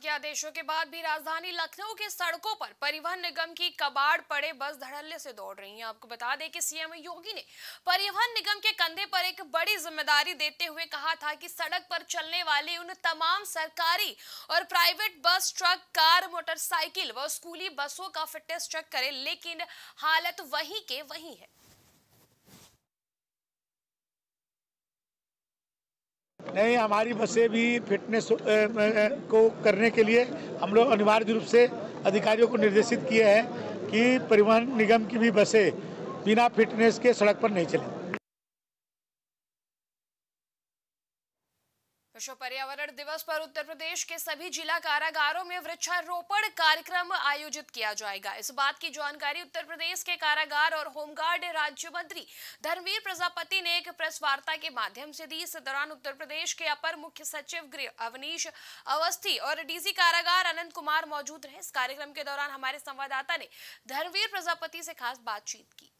के आदेशों के बाद भी राजधानी लखनऊ के सड़कों पर परिवहन निगम की कबाड़ पड़े बस धड़ल्ले से दौड़ रही हैं। आपको बता दें कि सीएम योगी ने परिवहन निगम के कंधे पर एक बड़ी ज़िम्मेदारी देते हुए कहा था कि सड़क पर चलने वाली उन तमाम सरकारी और private bus truck, car, motorcycle व स्कूली बसों का फिटनेस चेक करें, लेकिन हालत वही के वही है। नहीं हमारी बसें भी फिटनेस को करने के लिए हम लोग अनिवार्य रूप से अधिकारियों को निर्देशित किए हैं कि परिवहन निगम की भी बसें बिना फिटनेस के सड़क पर नहीं चलें। विश्व पर्यावरण दिवस पर उत्तर प्रदेश के सभी जिला कारागारों में वृक्षारोपण कार्यक्रम आयोजित किया जाएगा। इस बात की जानकारी उत्तर प्रदेश के कारागार और होमगार्ड राज्य मंत्री धर्मवीर प्रजापति ने एक प्रेस वार्ता के माध्यम से दी। इस दौरान उत्तर प्रदेश के अपर मुख्य सचिव गृह अवनीश अवस्थी और डीसी कारागार अनंत कुमार मौजूद रहे। इस कार्यक्रम के दौरान हमारे संवाददाता ने धर्मवीर प्रजापति से खास बातचीत की।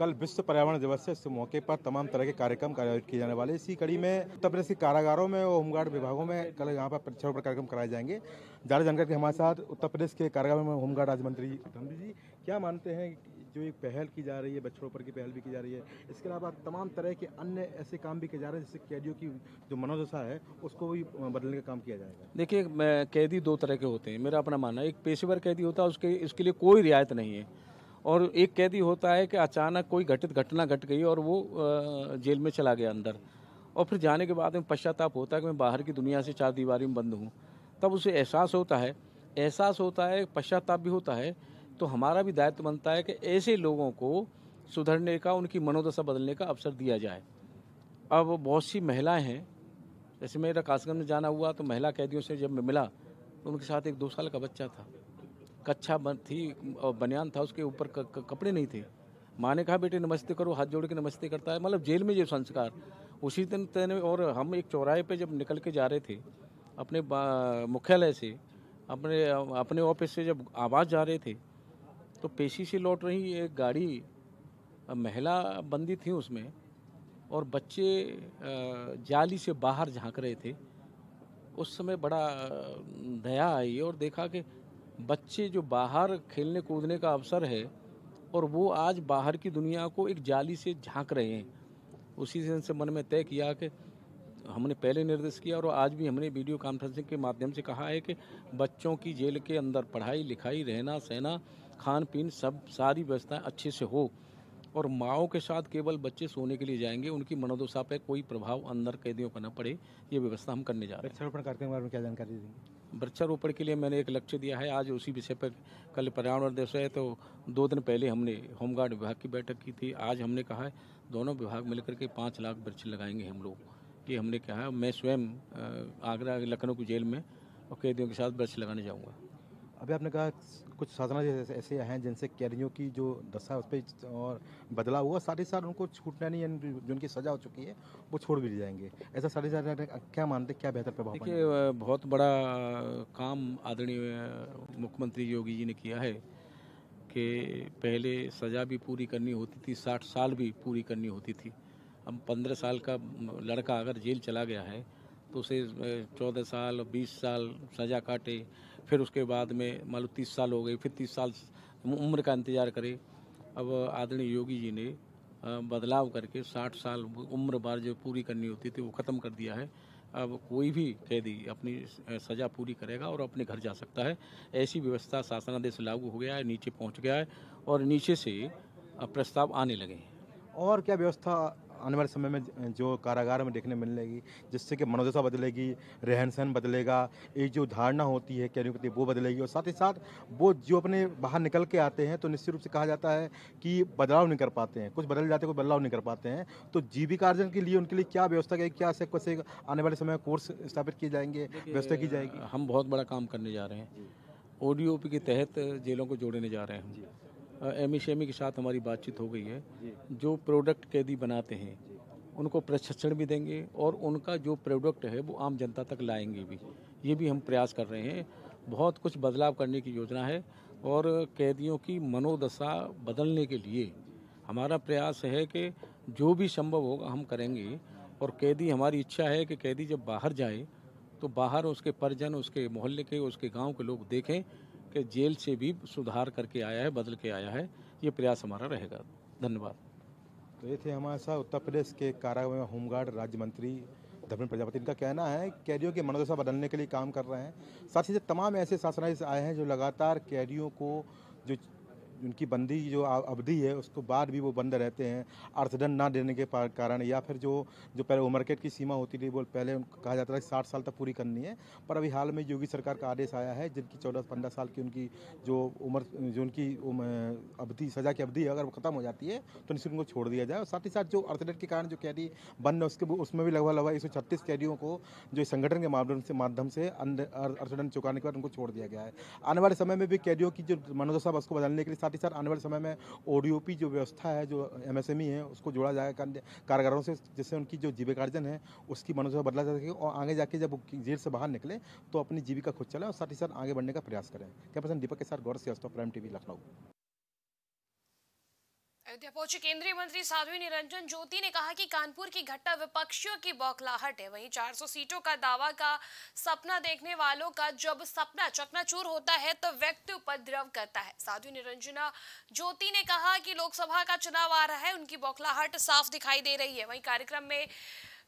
कल विश्व पर्यावरण दिवस है। इस मौके पर तमाम तरह के कार्यक्रम आयोजित किए जाने वाले इसी कड़ी में उत्तर प्रदेश के कारागारों में और होमगार्ड विभागों में कल यहाँ पर वृक्षारोपण कार्यक्रम कराए जाएँगे। ज़्यादा जानकारी हमारे साथ उत्तर प्रदेश के कारागारों में होमगार्ड राज्य मंत्री धनवी जी, क्या मानते हैं जो एक पहल की जा रही है वृक्षारोपण की पहल भी की जा रही है, इसके अलावा तमाम तरह के अन्य ऐसे काम भी किए जा रहे हैं जिससे कैदियों की जो मनोदशा है, उसको भी बदलने का काम किया जाएगा? देखिए कैदी दो तरह के होते हैं। मेरा अपना मानना है, एक पेशेवर कैदी होता है, उसके, इसके लिए कोई रियायत नहीं है। और एक कैदी होता है कि अचानक कोई घटित घटना घट गट गई और वो जेल में चला गया अंदर। और फिर जाने के बाद में पश्चाताप होता है कि मैं बाहर की दुनिया से चार दीवारी में बंद हूँ। तब उसे एहसास होता है। एहसास होता है, पश्चाताप भी होता है। तो हमारा भी दायित्व बनता है कि ऐसे लोगों को सुधरने का, उनकी मनोदशा बदलने का अवसर दिया जाए। अब बहुत सी महिलाएँ हैं। जैसे मेरा कासगंज में जाना हुआ तो महिला कैदियों से जब मैं मिला तो उनके साथ एक दो साल का बच्चा था। कच्छा बन थी और बनियान था, उसके ऊपर कपड़े नहीं थे। माँ ने कहा, बेटे, नमस्ते करो, हाथ जोड़ के नमस्ते करता है। मतलब जेल में जो संस्कार। उसी दिन तेने और हम एक चौराहे पे जब निकल के जा रहे थे, अपने मुख्यालय से, अपने अपने ऑफ़िस से जब आवाज़ जा रहे थे तो पेशी से लौट रही एक गाड़ी महिला बंदी थी उसमें और बच्चे जाली से बाहर झाँक रहे थे। उस समय बड़ा दया आई और देखा कि बच्चे जो बाहर खेलने कूदने का अवसर है और वो आज बाहर की दुनिया को एक जाली से झाँक रहे हैं। उसी से मन में तय किया कि हमने पहले निर्देश किया और आज भी हमने वीडियो कॉन्फ्रेंसिंग के माध्यम से कहा है कि बच्चों की जेल के अंदर पढ़ाई, लिखाई, रहना, सहना, खान पीन सब सारी व्यवस्थाएँ अच्छे से हो और माओ के साथ केवल बच्चे सोने के लिए जाएँगे, उनकी मनोदशा पर कोई प्रभाव अंदर कैदियों पर न पड़े, ये व्यवस्था हम करने जा रहे हैं। कार्यक्रम के बारे में क्या जानकारी देंगे? वृक्षारोपण के लिए मैंने एक लक्ष्य दिया है। आज उसी विषय पर कल पर्यावरण दिवस है तो दो दिन पहले हमने होमगार्ड विभाग की बैठक की थी। आज हमने कहा है, दोनों विभाग मिलकर के पाँच लाख वृक्ष लगाएँगे हम लोग। ये हमने कहा है, मैं स्वयं आगरा, लखनऊ की जेल में और कैदियों के साथ वृक्ष लगाने जाऊँगा। अभी आपने कहा कुछ साधना जैसे ऐसे हैं जिनसे कैदियों की जो दशा उस पर और बदलाव हुआ साथ ही साथ उनको छूटना नहीं जो उनकी सजा हो चुकी है वो छोड़ भी जाएँगे। ऐसा साथ ही साथ क्या मानते क्या बेहतर प्रभाव देखिए बहुत बड़ा काम आदरणीय मुख्यमंत्री योगी जी ने किया है कि पहले सज़ा भी पूरी करनी होती थी साठ साल भी पूरी करनी होती थी। अब पंद्रह साल का लड़का अगर जेल चला गया है तो उसे चौदह साल बीस साल सज़ा काटे फिर उसके बाद में, मान लो तीस साल हो गए, फिर तीस साल उम्र का इंतज़ार करे। अब आदरणीय योगी जी ने बदलाव करके साठ साल उम्र बार जो पूरी करनी होती थी, वो ख़त्म कर दिया है। अब कोई भी कैदी अपनी सज़ा पूरी करेगा और अपने घर जा सकता है। ऐसी व्यवस्था शासनादेश लागू हो गया है, नीचे पहुँच गया है और नीचे से प्रस्ताव आने लगे हैं। और क्या व्यवस्था आने वाले समय में जो कारागार में देखने मिलने लगी जिससे कि मनोदशा बदलेगी रहन सहन बदलेगा एक जो धारणा होती है कैरियर प्रति वो बदलेगी। और साथ ही साथ वो जो अपने बाहर निकल के आते हैं तो निश्चित रूप से कहा जाता है कि बदलाव नहीं कर पाते हैं। कुछ बदल जाते हैं कुछ बदलाव नहीं कर पाते हैं। तो जीविका अर्जन के लिए उनके लिए क्या व्यवस्था की क्या से कैसे आने वाले समय में कोर्स स्थापित किए जाएँगे व्यवस्था की जाएगी? हम बहुत बड़ा काम करने जा रहे हैं। ओडीओपी के तहत जेलों को जोड़ने जा रहे हैं एम ई के साथ हमारी बातचीत हो गई है। जो। प्रोडक्ट कैदी बनाते हैं उनको प्रशिक्षण भी देंगे और उनका जो प्रोडक्ट है वो आम जनता तक लाएँगे भी। ये भी हम प्रयास कर रहे हैं। बहुत कुछ बदलाव करने की योजना है और कैदियों की मनोदशा बदलने के लिए हमारा प्रयास है कि जो भी संभव होगा हम करेंगे। और कैदी हमारी इच्छा है कि कैदी जब बाहर जाए तो बाहर उसके परिजन उसके मोहल्ले के उसके गाँव के लोग देखें कि जेल से भी सुधार करके आया है, बदल के आया है। ये प्रयास हमारा रहेगा। धन्यवाद। तो ये थे हमारे साथ उत्तर प्रदेश के कारागार में होमगार्ड राज्य मंत्री धर्मेंद्र प्रजापति। इनका कहना है, कैदियों की मनोदशा बदलने के लिए काम कर रहे हैं। साथ ही साथ तमाम ऐसे शासनाधीश आए हैं जो लगातार कैदियों को, जो उनकी बंदी जो अवधि है, उसको बाद भी वो बंद रहते हैं, अर्थदंड ना देने के कारण, या फिर जो जो पहले उम्र कैद की सीमा होती थी, वो पहले कहा जाता था साठ साल तक पूरी करनी है। पर अभी हाल में योगी सरकार का आदेश आया है, जिनकी चौदह पंद्रह साल की उनकी जो उम्र, जो उनकी अवधि, सज़ा की अवधि अगर वो ख़त्म हो जाती है तो निश्चित उनको छोड़ दिया जाए। और साथ ही साथ जो अर्थदंड के कारण जो कैदी बंद है, उसके उसमें भी लगभग लगभग एक छत्तीस कैदियों को जो संगठन के माध्यम से माध्यम से अर्थदंड चुकाने के बाद उनको छोड़ दिया गया है। आने वाले समय में भी कैदियों की जो मनोदशा उसको बदलने के लिए साथ ही साथ आने वाले समय में ओडीओपी जो व्यवस्था है, जो एमएसएमई है, उसको जोड़ा जाएगा कारागारों से, जिससे उनकी जो जीविकार्जन है, उसकी मनोजा बदला जा सके और आगे जाके जब जेल से बाहर निकले तो अपनी जीविका खुद चलाए और साथ ही साथ आगे बढ़ने का प्रयास करें। क्या पसंद दीपक के साथ गौरव श्रीवास्तव प्राइम टीवी, लखनऊ। अयोध्या पहुँचे केंद्रीय मंत्री साध्वी निरंजन ज्योति ने कहा कि कानपुर की घटना विपक्षियों की बौखलाहट है। वहीं 400 सीटों का दावा का सपना देखने वालों का जब सपना चकनाचूर होता है तो व्यक्ति उपद्रव करता है। साध्वी निरंजना ज्योति ने कहा कि लोकसभा का चुनाव आ रहा है, उनकी बौखलाहट साफ़ दिखाई दे रही है। वही कार्यक्रम में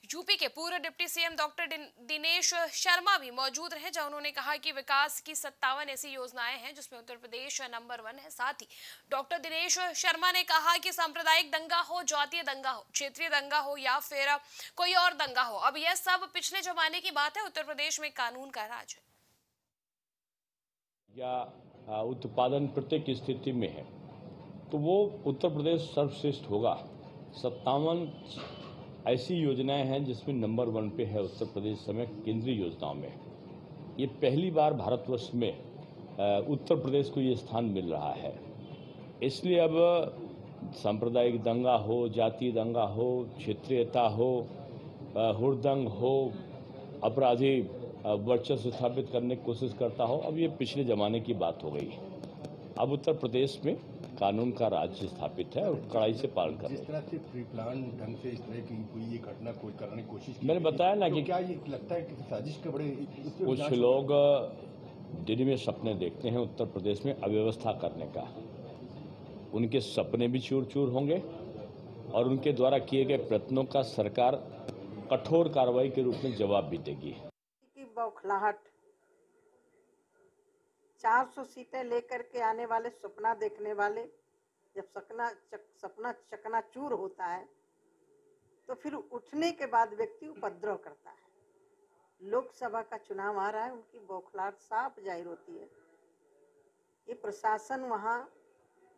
यूपी के पूर्व deputy CM doctor Dinesh Sharma भी मौजूद रहे, जहाँ उन्होंने कहा कि विकास की सत्तावन ऐसी योजनाएँ हैं, जिसमें उत्तर प्रदेश नंबर वन है। साथ ही डॉक्टर दिनेश शर्मा ने कहा कि सांप्रदायिक दंगा हो, जातीय दंगा हो, क्षेत्रीय दंगा हो, या फिर कोई और दंगा हो। अब यह सब पिछले जमाने की बात है। उत्तर प्रदेश में कानून का राज है। या उत्पादन प्रत्येक स्थिति में है तो वो उत्तर प्रदेश सर्वश्रेष्ठ होगा। सत्तावन ऐसी योजनाएँ हैं जिसमें नंबर वन पे है उत्तर प्रदेश समय केंद्रीय योजनाओं में। ये पहली बार भारतवर्ष में उत्तर प्रदेश को ये स्थान मिल रहा है। इसलिए अब सांप्रदायिक दंगा हो, जातीय दंगा हो, क्षेत्रीयता हो हुरदंग हो, अपराधी वर्चस्व स्थापित करने की कोशिश करता हो, अब ये पिछले ज़माने की बात हो गई। अब उत्तर प्रदेश में कानून का राज्य स्थापित है और कड़ाई से पालन कर जिस तरह से प्री प्लान ढंग से इस तरह की कोई ये घटना कोई करने की कोशिश मैंने बताया ना तो कि क्या ये लगता है कि साजिश के बड़े कुछ लोग दिन में सपने देखते हैं उत्तर प्रदेश में अव्यवस्था करने का। उनके सपने भी चूर चूर होंगे और उनके द्वारा किए गए प्रयत्नों का सरकार कठोर कार्रवाई के रूप में जवाब भी देगी। बौखलाहट 400 सीटें लेकर के आने वाले सपना देखने वाले जब सपना चक, सपना चकनाचूर होता है तो फिर उठने के बाद व्यक्ति उपद्रव करता है। लोकसभा का चुनाव आ रहा है उनकी बौखलाहट साफ़ ज़ाहिर होती है। ये प्रशासन वहाँ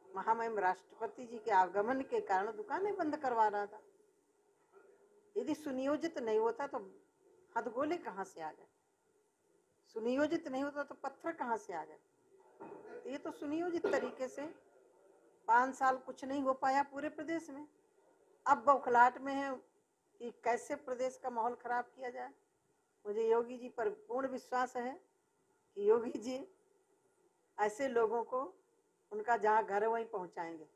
महामहिम राष्ट्रपति जी के आगमन के कारण दुकानें बंद करवा रहा था। यदि सुनियोजित नहीं होता तो हदगोले कहाँ से आ जाए? सुनियोजित नहीं होता तो पत्थर कहाँ से आ जाए ये तो सुनियोजित तरीके से पाँच साल कुछ नहीं हो पाया पूरे प्रदेश में। अब बौखलाहट में है कि कैसे प्रदेश का माहौल खराब किया जाए। मुझे योगी जी पर पूर्ण विश्वास है कि योगी जी ऐसे लोगों को उनका जहाँ घर है वहीं पहुँचाएँगे।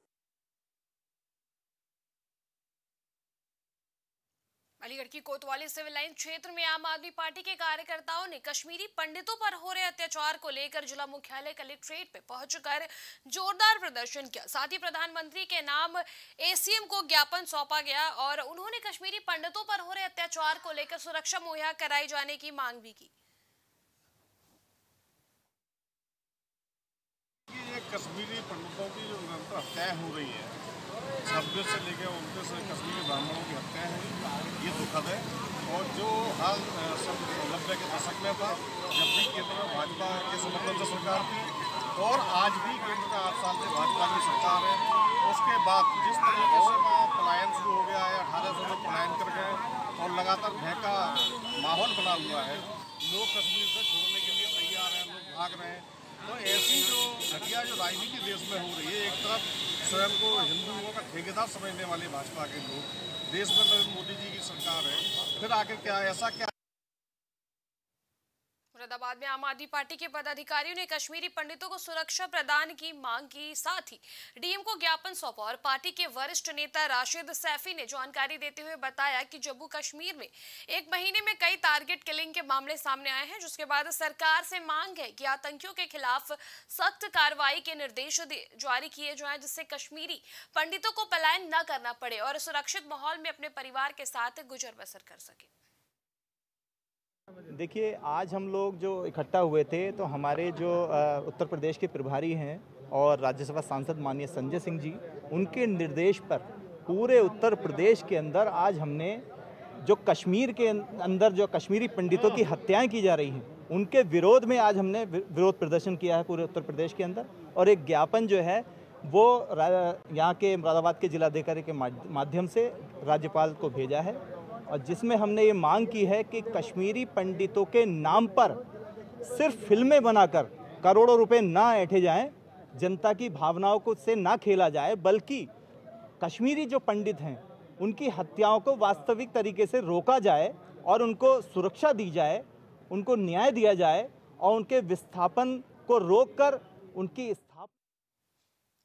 अलीगढ़ की कोतवाली सिविल लाइन क्षेत्र में आम आदमी पार्टी के कार्यकर्ताओं ने कश्मीरी पंडितों पर हो रहे अत्याचार को लेकर जिला मुख्यालय कलेक्ट्रेट पे पहुंचकर जोरदार प्रदर्शन किया। साथ ही प्रधानमंत्री के नाम एसीएम को ज्ञापन सौंपा गया और उन्होंने कश्मीरी पंडितों पर हो रहे अत्याचार को लेकर सुरक्षा मुहैया कराई जाने की मांग भी की। कश्मीरी पंडितों की जो निरंतर हत्याएँ हो रही है, छब्बीस से लेकर उनतीस कश्मीरी ब्राह्मणों की हत्या है ये दुखद है। और जो हाल नब्बे के दशक में था जब भी केंद्र में भाजपा के समर्थन से सरकार थी, और आज भी केंद्र का आठ साल से भाजपा की सरकार है, उसके बाद जिस तरीके से वहाँ पलायन शुरू हो गया है अठारह सौ में पलायन कर गए, और लगातार भय का माहौल बना हुआ है, लोग कश्मीर से छोड़ने के लिए तैयार हैं, लोग भाग रहे हैं। तो ऐसी जो घटिया जो राजनीति देश में हो रही है, एक तरफ़ स्वयं को हिंदुओं का ठेकेदार समझने वाले भाजपा के लोग देश में नरेंद्र मोदी जी की सरकार है। फिर आगे क्या ऐसा क्या मुरादाबाद में आम आदमी पार्टी के पदाधिकारियों ने कश्मीरी पंडितों को सुरक्षा प्रदान की मांग की। साथ ही डीएम को ज्ञापन सौंपा और पार्टी के वरिष्ठ नेता राशिद सैफी ने जानकारी देते हुए बताया कि जम्मू कश्मीर में एक महीने में कई टारगेट किलिंग के मामले सामने आए हैं, जिसके बाद सरकार से मांग है कि आतंकियों के खिलाफ सख्त कार्रवाई के निर्देश जारी किए जाए, जिससे कश्मीरी पंडितों को पलायन न करना पड़े और सुरक्षित माहौल में अपने परिवार के साथ गुजर बसर कर सके। देखिए, आज हम लोग जो इकट्ठा हुए थे तो हमारे जो उत्तर प्रदेश के प्रभारी हैं और राज्यसभा सांसद माननीय संजय सिंह जी, उनके निर्देश पर पूरे उत्तर प्रदेश के अंदर आज हमने जो कश्मीर के अंदर जो कश्मीरी पंडितों की हत्याएँ की जा रही हैं, उनके विरोध में आज हमने विरोध प्रदर्शन किया है पूरे उत्तर प्रदेश के अंदर। और एक ज्ञापन जो है, वो यहाँ के मुरादाबाद के जिलाधिकारी के माध्यम से राज्यपाल को भेजा है। और जिसमें हमने ये मांग की है कि कश्मीरी पंडितों के नाम पर सिर्फ़ फ़िल्में बनाकर करोड़ों रुपए ना ऐठे जाएँ, जनता की भावनाओं को से ना खेला जाए, बल्कि कश्मीरी जो पंडित हैं, उनकी हत्याओं को वास्तविक तरीके से रोका जाए और उनको सुरक्षा दी जाए, उनको न्याय दिया जाए और उनके विस्थापन को रोककर उनकी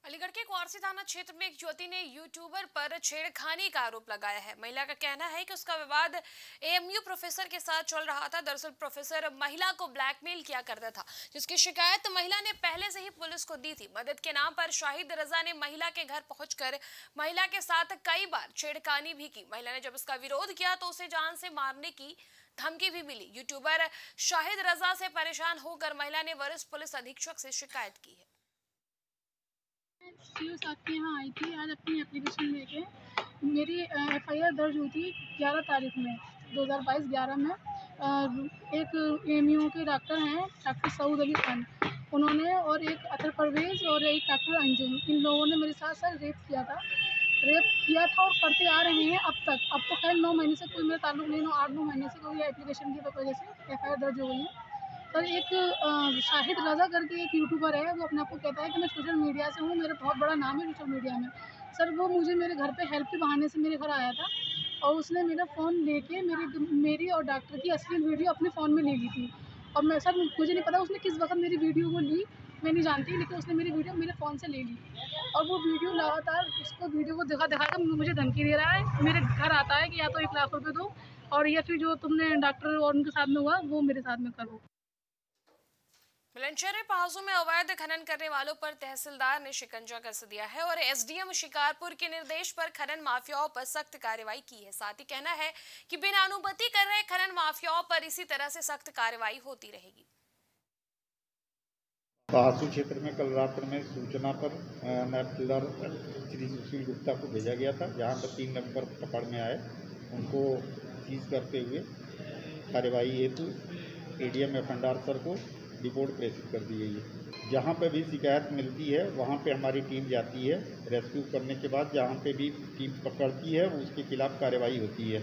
अलीगढ़ के क्वारसी थाना क्षेत्र में एक युवती ने यूट्यूबर पर छेड़खानी का आरोप लगाया है। महिला का कहना है कि उसका विवाद एएमयू प्रोफेसर के साथ चल रहा था। दरअसल प्रोफेसर महिला को ब्लैकमेल किया करता था, जिसकी शिकायत महिला ने पहले से ही पुलिस को दी थी। मदद के नाम पर शाहिद रजा ने महिला के घर पहुंचकर महिला के साथ कई बार छेड़खानी भी की। महिला ने जब इसका विरोध किया तो उसे जान से मारने की धमकी भी मिली। यूट्यूबर शाहिद रजा से परेशान होकर महिला ने वरिष्ठ पुलिस अधीक्षक से शिकायत की है। सी साहब के यहाँ आई थी, आज अपनी एप्लीकेशन लेके मेरी एफ़ आई आर दर्ज हुई थी ग्यारह तारीख में, दो हज़ार बाईस ग्यारह में। एक एम यू के डॉक्टर हैं डॉक्टर सऊद अली खान। उन्होंने और एक अतर परवेज़ और एक डॉक्टर अंजुम। इन लोगों ने मेरे साथ साथ रेप किया था। रेप किया था और करते आ रहे हैं अब तक। अब तो खैर नौ महीने से कोई मेरा ताल्लुक नहीं, नौ, आठ, नौ महीने से कोई एप्लीकेशन की वजह से एफ़ आई आर दर्ज हो गई है। सर एक शाहिद रज़ा करके एक यूट्यूबर है, वो अपने आप को कहता है कि मैं सोशल मीडिया से हूँ, मेरा बहुत बड़ा नाम है सोशल मीडिया में। सर, वो मुझे मेरे घर पे हेल्प के बहाने से मेरे घर आया था और उसने मेरा फ़ोन लेके मेरी मेरी और डॉक्टर की असली वीडियो अपने फ़ोन में ले ली थी। और मैं, सर, मुझे नहीं पता उसने किस वक्त मेरी वीडियो को ली, मैं नहीं जानती, लेकिन उसने मेरी वीडियो मेरे फ़ोन से ले ली। और वो वीडियो लगातार उसको वीडियो को दिखा दिखा कर मुझे धमकी दे रहा है, मेरे घर आता है कि या तो एक लाख रुपये दो और या फिर जो तुमने डॉक्टर और उनके साथ में हुआ, वो मेरे साथ में करो। बुलंदशहर में पहासों में अवैध खनन करने वालों पर तहसीलदार ने शिकंजा कस दिया है और एसडीएम शिकारपुर के निर्देश पर खनन माफियाओं पर सख्त कार्रवाई की है। साथ ही कहना है कि बिना अनुमति कर रहे खनन माफियाओं पर इसी तरह से सख्त कार्रवाई होती रहेगी। पहासू क्षेत्र में कल रात्र में सूचना पर नायब श्री सुशील गुप्ता को भेजा गया था, जहाँ पर तीन नंबर पकड़ में आए। उनको सीज करते हुए कार्यवाही हेतु एडीएम एफ़ सर को रिपोर्ट प्रेषित कर दी गई है। जहाँ पे भी शिकायत मिलती है, वहाँ पे हमारी टीम जाती है रेस्क्यू करने के बाद जहाँ पे भी टीम पकड़ती है, उसके खिलाफ कार्रवाई होती है।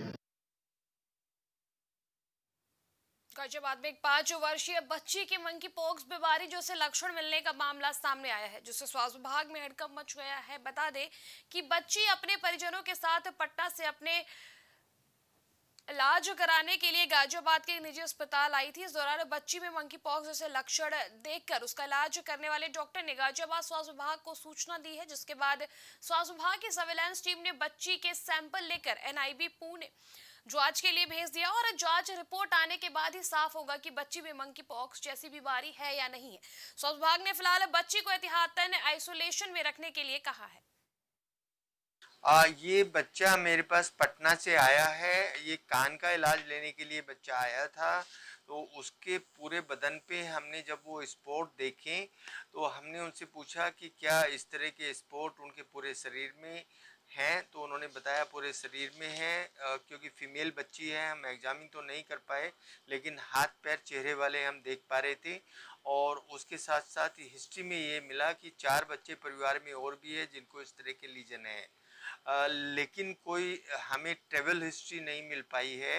गाजियाबाद में एक पाँच वर्षीय बच्ची की मंकी पोक्स बीमारी, जो से लक्षण मिलने का मामला सामने आया है, जिससे स्वास्थ्य विभाग में हड़कंप मच गया है। बता दें कि बच्ची अपने परिजनों के साथ पटना से अपने इलाज कराने के लिए गाजियाबाद के एक निजी अस्पताल आई थी। इस दौरान बच्ची में मंकी पॉक्स जैसे लक्षण देखकर उसका इलाज करने वाले डॉक्टर ने गाजियाबाद स्वास्थ्य विभाग को सूचना दी है, जिसके बाद स्वास्थ्य विभाग की सर्विलांस टीम ने बच्ची के सैंपल लेकर एनआईबी पुणे जाँच के लिए भेज दिया और जाँच रिपोर्ट आने के बाद ही साफ़ होगा कि बच्ची में मंकी पॉक्स जैसी बीमारी है या नहीं है। स्वास्थ्य विभाग ने फ़िलहाल बच्ची को एहतियातन आइसोलेशन में रखने के लिए कहा है। आ, ये बच्चा मेरे पास पटना से आया है। ये कान का इलाज लेने के लिए बच्चा आया था। तो उसके पूरे बदन पे हमने जब वो स्पॉट देखे तो हमने उनसे पूछा कि क्या इस तरह के स्पॉट उनके पूरे शरीर में हैं? तो उन्होंने बताया पूरे शरीर में है क्योंकि फीमेल बच्ची है हम एग्जामिन तो नहीं कर पाए लेकिन हाथ पैर चेहरे वाले हम देख पा रहे थे। और उसके साथ साथ हिस्ट्री में ये मिला कि चार बच्चे परिवार में और भी है जिनको इस तरह के लीजन है। लेकिन कोई हमें ट्रेवल हिस्ट्री नहीं मिल पाई है।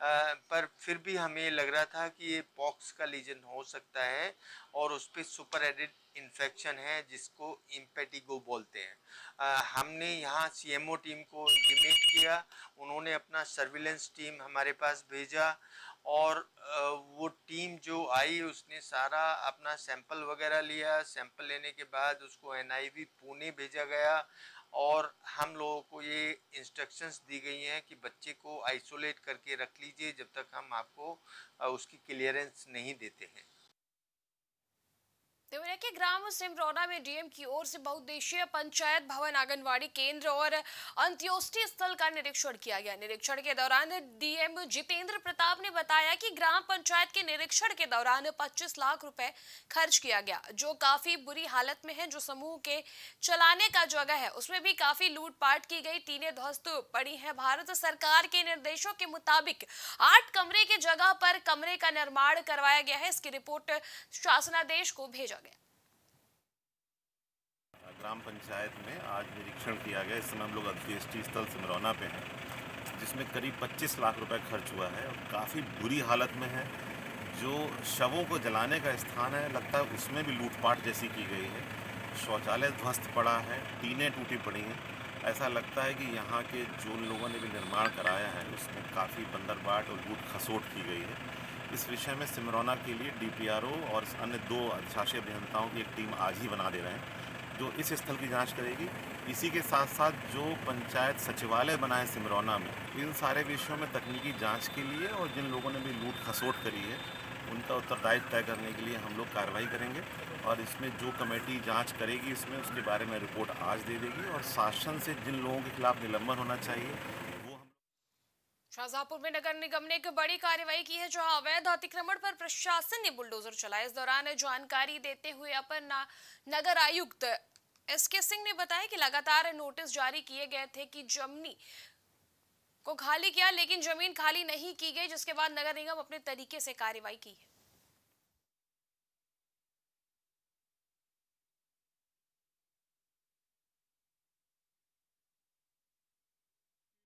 आ, पर फिर भी हमें लग रहा था कि ये पॉक्स का लीजन हो सकता है और उस पर सुपर एडिड इन्फेक्शन है जिसको इम्पेटिगो बोलते हैं। आ, हमने यहाँ सीएमओ टीम को इंटीमेट किया उन्होंने अपना सर्विलेंस टीम हमारे पास भेजा और वो टीम जो आई उसने सारा अपना सैंपल वगैरह लिया। सैंपल लेने के बाद उसको एनआईवी पुणे भेजा गया और हम लोगों को ये इंस्ट्रक्शंस दी गई हैं कि बच्चे को आइसोलेट करके रख लीजिए जब तक हम आपको उसकी क्लियरेंस नहीं देते हैं। देवरिया के ग्राम सिमरौना में डीएम की ओर से बहुद्देशीय पंचायत भवन, आंगनवाड़ी केंद्र और अंत्योष्टि स्थल का निरीक्षण किया गया। निरीक्षण के दौरान डीएम जितेंद्र प्रताप ने बताया कि ग्राम पंचायत के निरीक्षण के दौरान 25 लाख रुपए खर्च किया गया, जो काफ़ी बुरी हालत में है, जो समूह के चलाने का जगह है। उसमें भी काफ़ी लूटपाट की गई टीने ध्वस्त पड़ी है। भारत सरकार के निर्देशों के मुताबिक आठ कमरे की जगह पर कमरे का निर्माण करवाया गया है। इसकी रिपोर्ट शासनादेश को भेजा ग्राम पंचायत में आज निरीक्षण किया गया। इस समय हम लोग अंत्येष्टि स्थल सिमरौना पे हैं, जिसमें करीब 25 लाख रुपए खर्च हुआ है और काफ़ी बुरी हालत में है। जो शवों को जलाने का स्थान है, लगता है उसमें भी लूटपाट जैसी की गई है। शौचालय ध्वस्त पड़ा है, टीनें टूटी पड़ी हैं। ऐसा लगता है कि यहाँ के जो लोगों ने भी निर्माण कराया है, उसमें काफ़ी बंदरबाट और लूट खसोट की गई है। इस विषय में सिमरौना के लिए डीपीआरओ और अन्य दो अधिशासी अभियंताओं की एक टीम आज ही बना दे रहे हैं। जो इस स्थल की जाँच करेगी, इसी के साथ साथ जो पंचायत सचिवालय बनाए सिमरौना में, इन सारे विषयों में तकनीकी जाँच के लिए और जिन लोगों ने भी लूट खसोट करी है, उनका उत्तरदायित्व तय करने के लिए हम लोग कार्रवाई करेंगे और इसमें जो कमेटी जाँच करेगी, इसमें उसके बारे में रिपोर्ट आज दे देगी और शासन से जिन लोगों के खिलाफ निलंबन होना चाहिए शाहजहांपुर में नगर निगम ने एक बड़ी कार्रवाई की है, जहाँ अवैध अतिक्रमण पर प्रशासन ने बुलडोजर चलाया। इस दौरान जानकारी देते हुए अपर नगर आयुक्त एस के सिंह ने बताया कि लगातार नोटिस जारी किए गए थे कि जमनी को खाली किया, लेकिन ज़मीन खाली नहीं की गई, जिसके बाद नगर निगम अपने तरीके से कार्रवाई की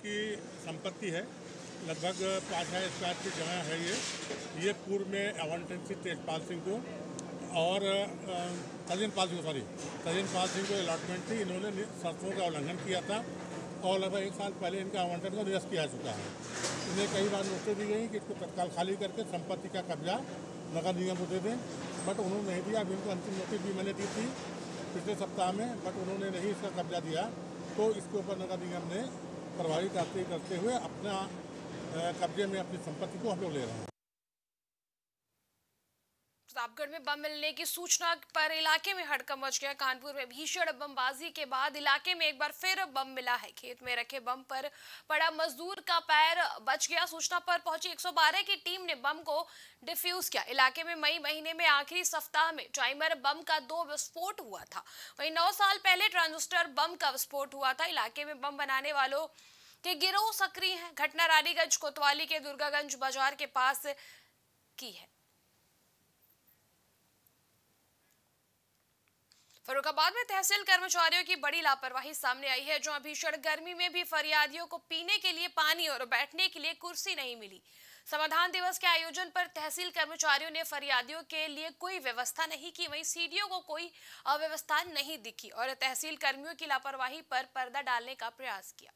की संपत्ति है लगभग पाँच हज़ार स्क्वायर की जगह है ये। ये पूर्व में आवंटन थी तेजपाल सिंह को और तजिन पाल सिंह सॉरी तजिन पाल सिंह को अलॉटमेंट थी इन्होंने शर्तों का उल्लंघन किया था और लगभग एक साल पहले इनका आवंटन का निरस्त किया चुका है। इन्हें कई बार नोटिस दी गई कि इसको तत्काल खाली करके संपत्ति का कब्जा नगर निगम को दे दें बट उन्होंने नहीं दिया अभी इनको अंतिम नोटिस भी मैंने दी थी पिछले सप्ताह में बट उन्होंने नहीं इसका कब्जा दिया। तो इसके ऊपर नगर निगम ने प्रभावी कार्रवाई करते हुए अपना कब्जे में अपनी संपत्ति को हम लोग ले रहे हैं। प्रतापगढ़ में बम मिलने की सूचना पर इलाके में हड़कम मच गया। कानपुर में भीषण बमबाजी के बाद इलाके में एक बार फिर बम मिला है। खेत में रखे बम पर पड़ा मजदूर का पैर बच गया। सूचना पर पहुँची 112 की टीम ने बम को डिफ्यूज किया। इलाके में मई महीने में आखिरी सप्ताह में टाइमर बम का दो विस्फोट हुआ था। वही नौ साल पहले ट्रांजिस्टर बम का विस्फोट हुआ था। इलाके में बम बनाने वालों के गिरोह सक्रिय हैं। घटना रानीगंज, कोतवाली के दुर्गागंज बाज़ार के पास की है। फरुखाबाद में तहसील कर्मचारियों की बड़ी लापरवाही सामने आई है, जहाँ भीषण गर्मी में भी फरियादियों को पीने के लिए पानी और बैठने के लिए कुर्सी नहीं मिली। समाधान दिवस के आयोजन पर तहसील कर्मचारियों ने फरियादियों के लिए कोई व्यवस्था नहीं की, वहीं सीडीओ को कोई अव्यवस्था नहीं दिखी और तहसील कर्मियों की लापरवाही पर पर्दा डालने का प्रयास किया।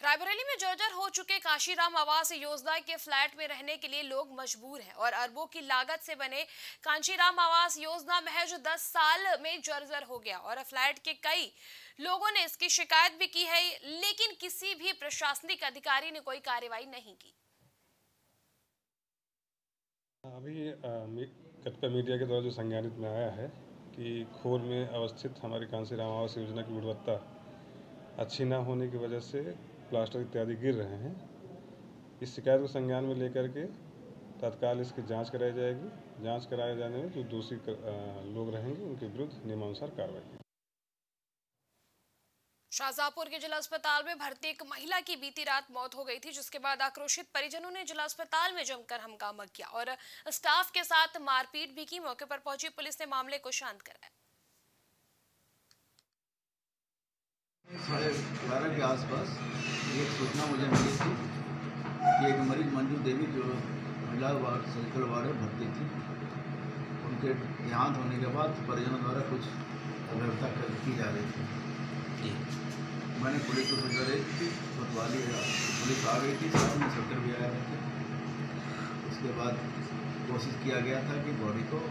रायबरेली में जर्जर हो चुके काशीराम आवास योजना के फ्लैट में रहने के लिए लोग मजबूर हैं और अरबों की लागत से बने कांशीराम आवास योजना महज 10 साल में जर्जर हो गया और फ्लैट के कई लोगों ने इसकी शिकायत भी की है, लेकिन किसी भी प्रशासनिक अधिकारी ने कोई कार्रवाई नहीं की। अभी कतिपय मीडिया के द्वारा जो संज्ञानित में आया है कि खोर में अवस्थित हमारी कांसीराम आवास योजना की गुणवत्ता अच्छी ना होने की वजह से प्लास्टर इत्यादि गिर रहे हैं। इस शिकायत को संज्ञान में लेकर के तत्काल इसकी जाँच कराई जाएगी। जाँच कराए जाने में जो दोषी लोग रहेंगे उनके विरुद्ध नियमानुसार कार्रवाई शाहजहापुर के जिला अस्पताल में भर्ती एक महिला की बीती रात मौत हो गई थी जिसके बाद आक्रोशित परिजनों ने जिला अस्पताल में जमकर हंगामा किया और स्टाफ के साथ मारपीट भी की। मौके पर पहुँची पुलिस ने मामले को शांत कराया। साढ़े बारह के आसपास सूचना मुझे मिली थी कि एक मरीज़ मंजू देवी जो महिला वार्ड सर्जिकल वार्ड में भर्ती थी। उनके देहांत होने के बाद परिजनों द्वारा कुछ व्यवस्था कर- की जा रही थी। मैंने पुलिस को सूचना दी थी कोतवाली पुलिस आ गई थी साथ में इंस्पेक्टर भी आए थे। उसके बाद कोशिश किया गया था कि बॉडी को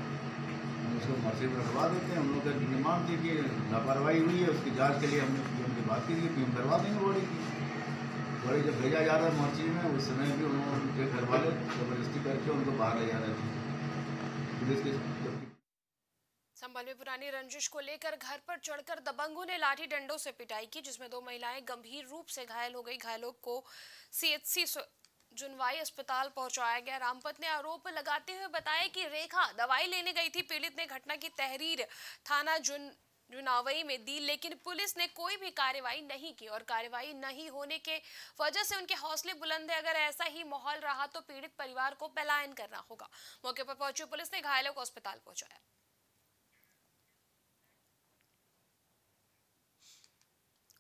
हम उसको मर्सी में रखवा देते हैं। हम लोग का डिमांड थी कि लापरवाही हुई है उसकी जाँच के लिए हमने पीएम से बात की थी पीएम करवा देंगे बॉडी की। बॉडी जब भेजा जा रहा है मर्सी में, उस समय भी उनके घर वाले ज़बरदस्ती करके उनको बाहर ले जा रहे थे। पुलिस के संभल में पुरानी रंजिश को लेकर घर पर चढ़कर दबंगों ने लाठी डंडों से पिटाई की, जिसमें दो महिलाएँ गंभीर रूप से घायल हो गई। घायलों को सीएचसी जुनवाई अस्पताल पहुँचाया गया। रामपत ने आरोप लगाते हुए बताया कि रेखा दवाई लेने गई थी। पीड़ित ने घटना की तहरीर थाना जुन जुनावई में दी, लेकिन पुलिस ने कोई भी कार्रवाई नहीं की और कार्रवाई नहीं होने के वजह से उनके हौसले बुलंद है। अगर ऐसा ही माहौल रहा तो पीड़ित परिवार को पलायन करना होगा। मौके पर पहुँची पुलिस ने घायलों को अस्पताल पहुँचाया।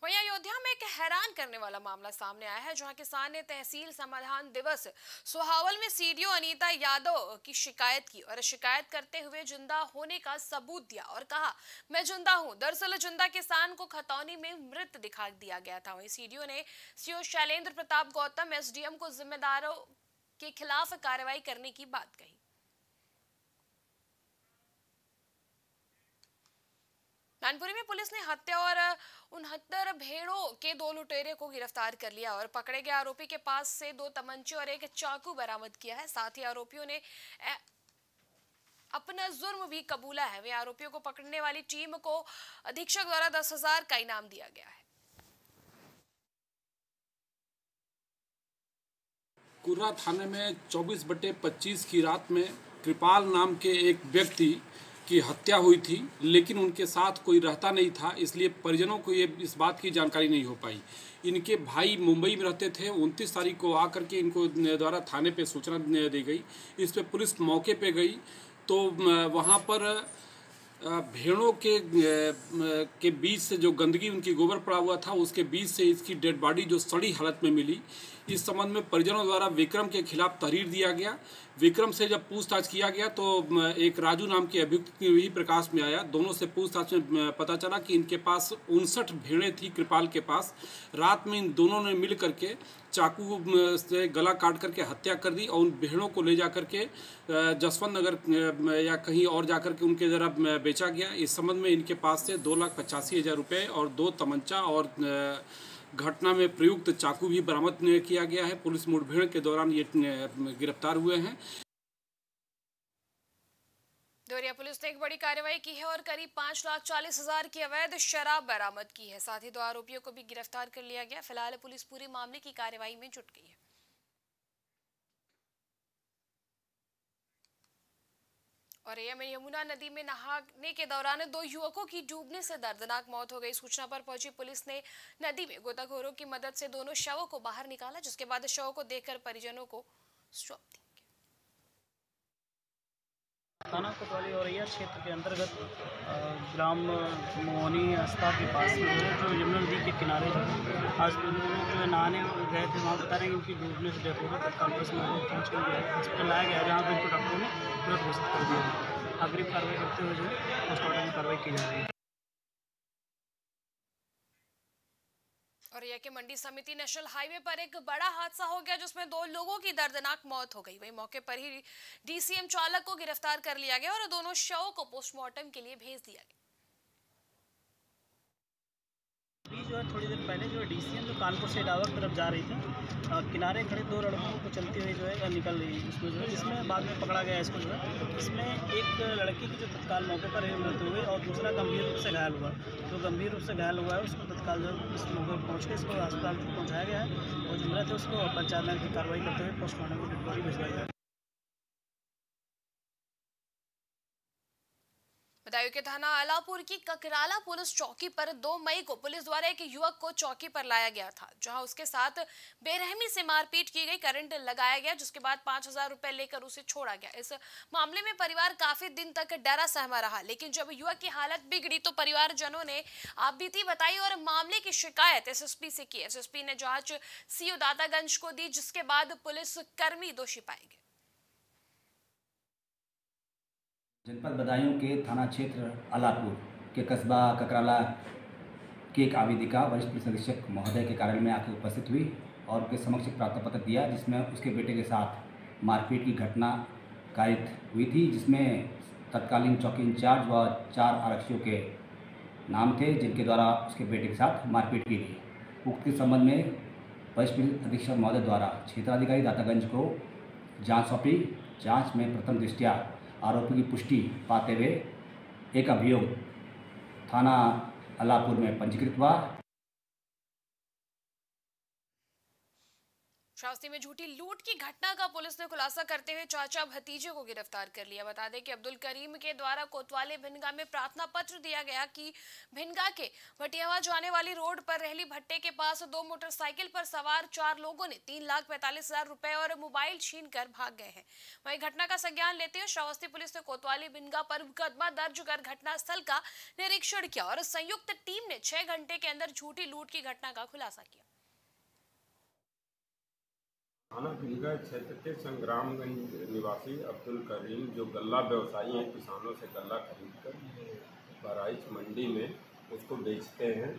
वहीं अयोध्या में एक हैरान करने वाला मामला सामने आया है, जहाँ किसान ने तहसील समाधान दिवस सुहावल में सीडीओ अनीता यादव की शिकायत की और शिकायत करते हुए ज़िंदा होने का सबूत दिया और कहा, मैं ज़िंदा हूँ। दरअसल ज़िंदा किसान को खतौनी में मृत दिखा दिया गया था। वहीं सीडीओ ने सीओ शैलेंद्र प्रताप गौतम, एसडीएम को जिम्मेदारों के खिलाफ कार्रवाई करने की बात कही। मैनपुरी में पुलिस ने हत्या और उनहत्तर भेड़ों के दो लुटेरे को गिरफ़्तार कर लिया और पकड़े गए आरोपी के पास से दो तमंचे और एक चाकू बरामद किया है। साथ ही आरोपियों ने अपना जुर्म भी कबूला है। वे आरोपियों को पकड़ने वाली टीम को अधीक्षक द्वारा दस हज़ार का इनाम दिया गया है। कुर्रा थाने में 24 बटे 25 की रात में कृपाल नाम के एक व्यक्ति की हत्या हुई थी, लेकिन उनके साथ कोई रहता नहीं था, इसलिए परिजनों को ये, इस बात की जानकारी नहीं हो पाई। इनके भाई मुंबई में रहते थे, उनतीस तारीख को आकर के इनको द्वारा थाने पे सूचना दी गई। इस पे पुलिस मौके पे गई तो वहाँ पर भेड़ों के के बीच से जो गंदगी उनकी गोबर पड़ा हुआ था, उसके बीच से इसकी डेड बॉडी जो सड़ी हालत में मिली। इस संबंध में परिजनों द्वारा विक्रम के खिलाफ तहरीर दिया गया। विक्रम से जब पूछताछ किया गया तो एक राजू नाम के अभियुक्त की भी प्रकाश में आया। दोनों से पूछताछ में पता चला कि इनके पास उनसठ भेड़ें थी कृपाल के पास। रात में इन दोनों ने मिल करके चाकू से गला काट करके हत्या कर दी और उन भेड़ों को ले जा करके जसवंत नगर या कहीं और जा करके उनके ज़रा बेचा गया। इस संबंध में इनके पास से दो लाख पचासी हज़ार रुपये और दो तमंचा और घटना में प्रयुक्त चाकू भी बरामद किया गया है। पुलिस मुठभेड़ के दौरान ये गिरफ़्तार हुए हैं। दोरिया पुलिस ने एक बड़ी कार्रवाई की है और करीब पाँच लाख चालीस हज़ार की अवैध शराब बरामद की है। साथ ही दो आरोपियों को भी गिरफ़्तार कर लिया गया। फ़िलहाल पुलिस पूरे मामले की कार्रवाई में जुट गई है। और में यमुना नदी में नहाने के दौरान दो युवकों की डूबने से दर्दनाक मौत हो गई। सूचना पर पहुँची पुलिस ने नदी में गोताखोरों की मदद से दोनों शवों को बाहर निकाला जिसके बाद शवों को देखकर परिजनों को स्टॉप दिया थाना कोतवाली औरैया क्षेत्र के अंतर्गत ग्राम मोहनी अस्ता के पास में जो यमुना नदी के किनारे है, आज दो लोग जो है नहाने गए थे वहाँ बता रहे हैं कि इनकी डूबने से डेथ हो गई। तत्काल पुलिस में पहुँच कर हॉस्पिटल लाया गया जहाँ पर इनको डॉक्टरों ने तुरंत घोषित कर दिया अग्रिम कार्रवाई करते हुए जो है पोस्टमार्टम की कार्रवाई की जा रही है। और यह कि मंडी समिति नेशनल हाईवे पर एक बड़ा हादसा हो गया, जिसमें दो लोगों की दर्दनाक मौत हो गई। वही मौके पर ही डीसीएम चालक को गिरफ़्तार कर लिया गया और दोनों शवों को पोस्टमार्टम के लिए भेज दिया गया। अभी जो है थोड़ी देर पहले जो है डीसीएम जो कानपुर से की तरफ़ जा रही थी अ, किनारे खड़े दो लड़कों को चलती हुई जो है निकल रही इसमें जो है जिसमें बाद में पकड़ा गया इसको जो है इसमें एक लड़की की जो तत्काल मौके पर मृत्यु हुई और दूसरा गंभीर रूप से घायल हुआ। जो गंभीर रूप से घायल हुआ है उसको तत्काल जो इस मौके पर पहुँच के इसको अस्पताल पहुँचाया गया है और जो मृत है उसको पंचायत की कार्रवाई करते हुए पोस्टमार्टम की रिपोर्ट भिजवाई रही के थाना अलापुर की ककराला पुलिस चौकी पर 2 मई को पुलिस द्वारा एक युवक को चौकी पर लाया गया था, जहाँ उसके साथ बेरहमी से मारपीट की गई करंट लगाया गया, जिसके बाद पाँच हज़ार रुपए लेकर उसे छोड़ा गया। इस मामले में परिवार काफ़ी दिन तक डरा सहमा रहा, लेकिन जब युवक की हालत बिगड़ी तो परिवारजनों ने आप बीती बताई और मामले की शिकायत एसएसपी से की। एसएसपी ने जाँच सीओ दातागंज को दी, जिसके बाद पुलिस कर्मी दोषी पाए गए। जनपद बदायूं के थाना क्षेत्र अलापुर के कस्बा ककराला की एक आवेदिका वरिष्ठ पुलिस अधीक्षक महोदय के कार्यालय में आकर उपस्थित हुई और उनके समक्ष प्राप्त पत्र दिया, जिसमें उसके बेटे के साथ मारपीट की घटना कारित हुई थी, जिसमें तत्कालीन चौकी इंचार्ज व चार आरक्षियों के नाम थे, जिनके द्वारा उसके बेटे के साथ मारपीट की गई। उक्त के संबंध में वरिष्ठ पुलिस अधीक्षक महोदय द्वारा क्षेत्राधिकारी दातागंज को जाँच सौंपी। जाँच में प्रथम दृष्टया आरोपी की पुष्टि पाते हुए एक अभियोग थाना अलापुर में पंजीकृत हुआ। श्रावस्ती में झूठी लूट की घटना का पुलिस ने खुलासा करते हुए चाचा भतीजे को गिरफ़्तार कर लिया। बता दें कि अब्दुल करीम के द्वारा कोतवाली भिनगा में प्रार्थना पत्र दिया गया कि भिनगा के भटियावा जाने वाली रोड पर रहली भट्टे के पास दो मोटरसाइकिल पर सवार चार लोगों ने तीन लाख पैंतालीस हज़ार रुपए और मोबाइल छीन कर भाग गए हैं। वही घटना का संज्ञान लेते हुए श्रावस्ती पुलिस ने कोतवाली भिनगा पर मुकदमा दर्ज कर घटनास्थल का निरीक्षण किया और संयुक्त टीम ने छह घंटे के अंदर झूठी लूट की घटना का खुलासा किया। थाना भिलगा क्षेत्र के संग्रामगंज निवासी अब्दुल करीम, जो गल्ला व्यवसायी हैं, किसानों से गल्ला खरीद कर बहराइच मंडी में उसको बेचते हैं,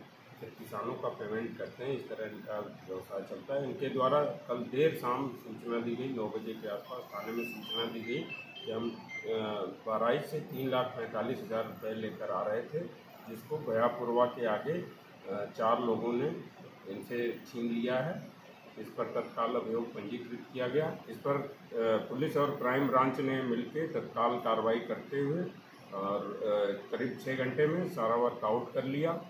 फिर किसानों का पेमेंट करते हैं, इस तरह इनका व्यवसाय चलता है। इनके द्वारा कल देर शाम सूचना दी गई, नौ बजे के आसपास थाने में सूचना दी गई कि हम बहराइच से तीन लाख पैंतालीस हज़ार रुपये लेकर आ रहे थे, जिसको गयापुरवा के आगे चार लोगों ने इनसे छीन लिया है। इस पर तत्काल अभियोग पंजीकृत किया गया। इस पर पुलिस और क्राइम ब्रांच ने मिलकर तत्काल कार्रवाई करते हुए और करीब छः घंटे में सारा वर्क आउट कर लिया।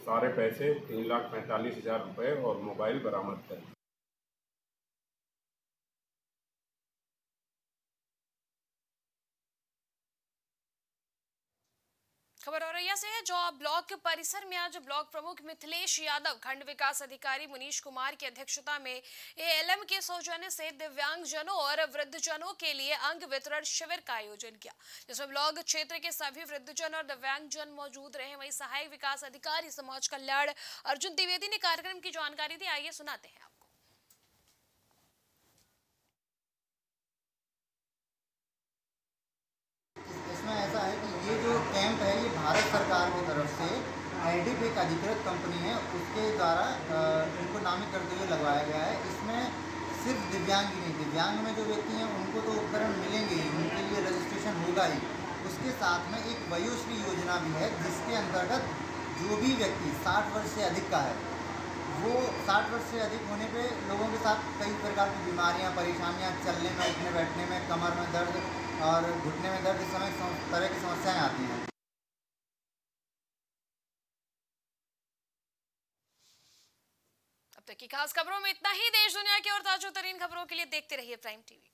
सारे पैसे तीन लाख पैंतालीस हज़ार रुपये और मोबाइल बरामद कर लिया खबर औरैया से है जो ब्लॉक परिसर में आज ब्लॉक प्रमुख मिथिलेश यादव, खंड विकास अधिकारी मुनीश कुमार की अध्यक्षता में एएलएम के सौजन्य से दिव्यांग जनों और वृद्धजनों के लिए अंग वितरण शिविर का आयोजन किया। जिसमें ब्लॉक क्षेत्र के सभी वृद्धजन और दिव्यांग जन मौजूद रहे। वही सहायक विकास अधिकारी, समाज कल्याण, अर्जुन द्विवेदी ने कार्यक्रम की जानकारी दी। आइए सुनाते हैं आपको। ऐसा है कि ये जो कैंप है भारत सरकार की तरफ़ से आई एक अधिकृत कंपनी है, उसके द्वारा इनको नामित करते हुए लगवाया गया है। इसमें सिर्फ़ दिव्यांग ही नहीं, दिव्यांग में जो व्यक्ति हैं, उनको तो उपकरण मिलेंगे ही, उनके लिए रजिस्ट्रेशन होगा ही। उसके साथ में एक वयोश्री योजना भी है, जिसके अंतर्गत जो भी व्यक्ति 60 वर्ष से अधिक का है, वो 60 वर्ष से अधिक होने पे लोगों के साथ कई प्रकार की बीमारियाँ, परेशानियाँ, चलने में, उठने बैठने में, कमर में दर्द और घुटने में दर्द इस समय तरह की समस्याएँ आती हैं। तक की खास खबरों में इतना ही। देश, दुनिया की और ताजो तरीन खबरों के लिए देखते रहिए प्राइम टीवी